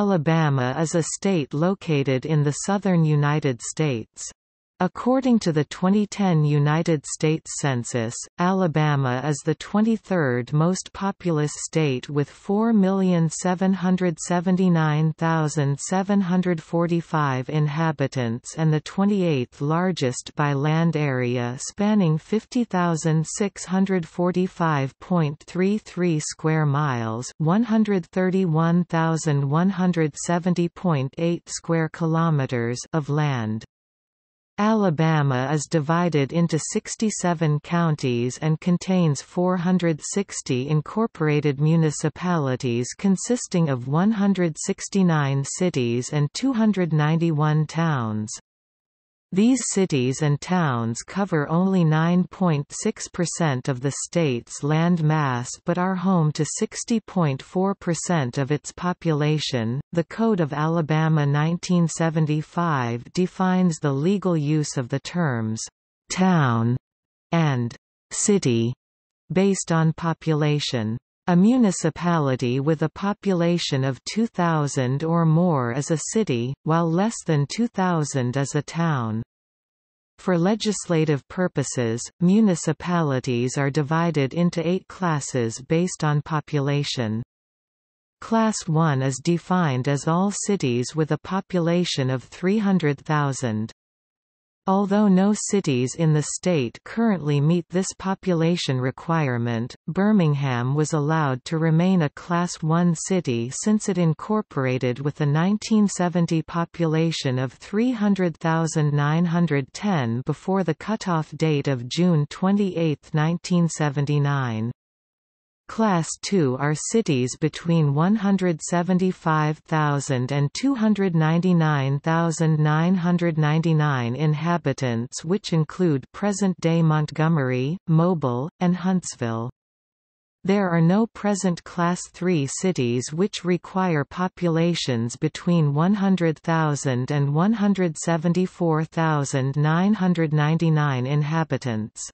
Alabama is a state located in the southern United States. According to the 2010 United States Census, Alabama is the 23rd most populous state with 4,779,745 inhabitants and the 28th largest by land area spanning 50,645.33 square miles 131,170.8 square kilometers of land. Alabama is divided into 67 counties and contains 460 incorporated municipalities consisting of 169 cities and 291 towns. These cities and towns cover only 9.6% of the state's land mass but are home to 60.4% of its population. The Code of Alabama 1975 defines the legal use of the terms town and city based on population. A municipality with a population of 2,000 or more is a city, while less than 2,000 is a town. For legislative purposes, municipalities are divided into eight classes based on population. Class 1 is defined as all cities with a population of 300,000. Although no cities in the state currently meet this population requirement, Birmingham was allowed to remain a Class 1 city since it incorporated with a 1970 population of 300,910 before the cutoff date of June 28, 1979. Class II are cities between 175,000 and 299,999 inhabitants which include present-day Montgomery, Mobile, and Huntsville. There are no present Class III cities which require populations between 100,000 and 174,999 inhabitants.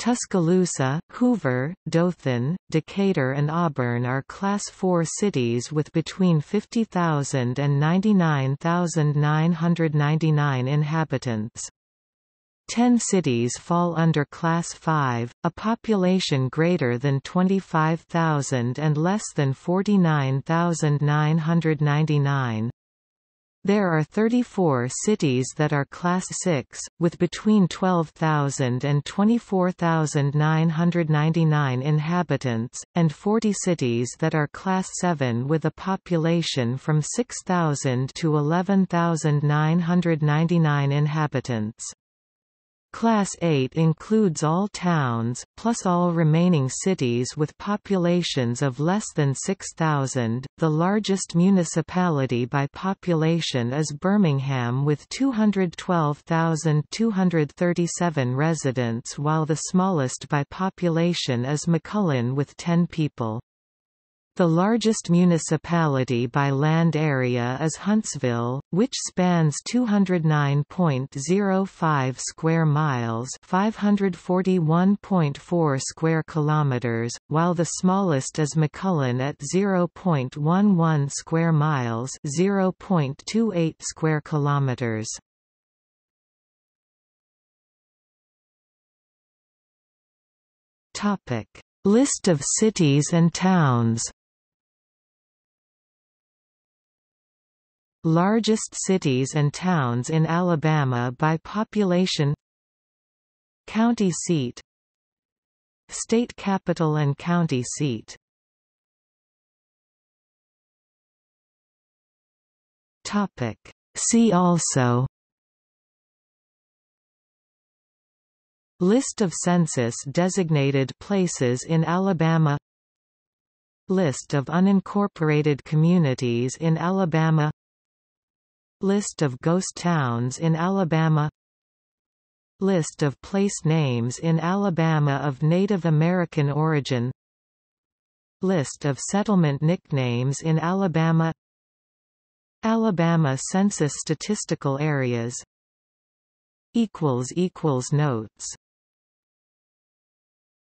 Tuscaloosa, Hoover, Dothan, Decatur and Auburn are Class 4 cities with between 50,000 and 99,999 inhabitants. Ten cities fall under Class 5, a population greater than 25,000 and less than 49,999. There are 34 cities that are Class 6, with between 12,000 and 24,999 inhabitants, and 40 cities that are Class 7 with a population from 6,000 to 11,999 inhabitants. Class 8 includes all towns, plus all remaining cities with populations of less than 6,000. The largest municipality by population is Birmingham with 212,237 residents while the smallest by population is McMullen with 10 people. The largest municipality by land area is Huntsville, which spans 209.05 square miles, 541.4 square kilometers, while the smallest is McMullen at 0.11 square miles, 0.28 square kilometers. Topic: List of cities and towns. Largest cities and towns in Alabama by population County seat State capital and county seat Topic. See also List of census-designated places in Alabama List of unincorporated communities in Alabama List of ghost towns in Alabama. List of place names in Alabama of Native American origin. List of settlement nicknames in Alabama. Alabama Census statistical areas. Notes